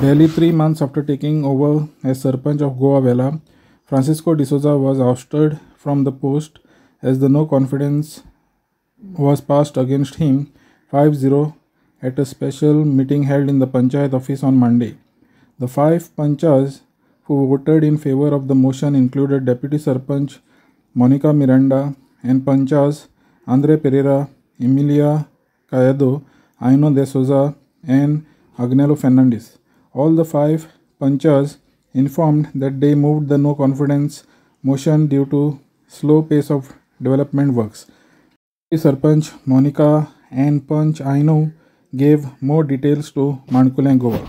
Barely three months after taking over as Sarpanch of Goa Vela, Francisco de D'Souza was ousted from the post as the no confidence was passed against him 5 0 at a special meeting held in the Panchayat office on Monday. The five Panchas who voted in favor of the motion included Deputy Sarpanch Monica Miranda and Panchas Andre Pereira, Emilia Cayado, Aino de Souza, and Agnello Fernandes. All the five punchers informed that they moved the no confidence motion due to slow pace of development works. Sarpanch Monica and Punch Aino gave more details to माणकुलें Goa.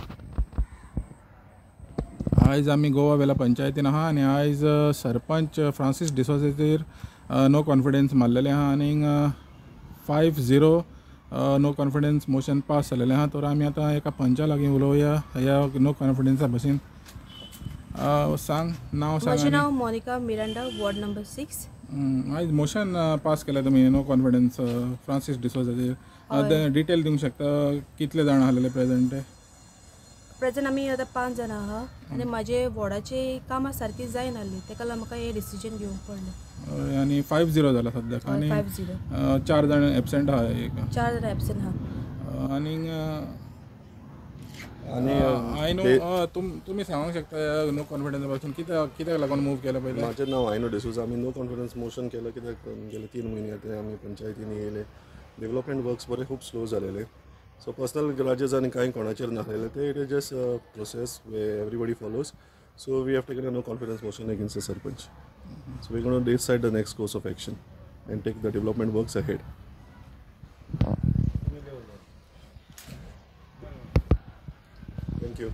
आयज आमी गोवा वेला पंचायतीन आहा आनी आयज sarpanch Francis डिसोसेचेर no confidence मारलेलें आहा आनी five zero no confidence motion pass जालेलें आहा. तर आमी आतां एका पंचा लागीं उलोवया ह्या नो कॉन्फिडन्सा भशेन सांग नांव सांग आनी नाव Monica Miranda ward number six आयज मोशन पास केलें तुमी नो कॉन्फिडन्स फ्रांसीस डिसोजाचेर डिटेल दिवंक शकता कितले जाण आसलेले प्रेझेंट ते प्रेझेंट आमी आतां पांच जाणां आहा आनी म्हाजे वॉर्डाची कामां सारकी जायना आसली तेका लागून म्हाका हे डिसिजन घेवंक पडलें आनी फायव झिरो जाला सद्याक आनी फायव झिरो अ, चार जाण एबसेंट आहा एक. चार जाणां एबसेंट आहा आनी आनी आय नो ते- तुमी सांगूंक शकता नो कॉन्फिडन्सा पासून कित्याक कित्याक लागून मूव केलं पयलें म्हाजें नांव आयनो डिसूज आमी नो कॉन्फिडन्स मोशन केलं कित्याक गेले तीन म्हयने ते आमी पंचायतीन येयले डेव्हलपमेंट वर्क्स बरे खूब slow So personal garages are kind of It is just a process where everybody follows. So we have taken a no confidence motion against the Sarpanch. Mm-hmm. So we're going to decide the next course of action and take the development works ahead. Thank you.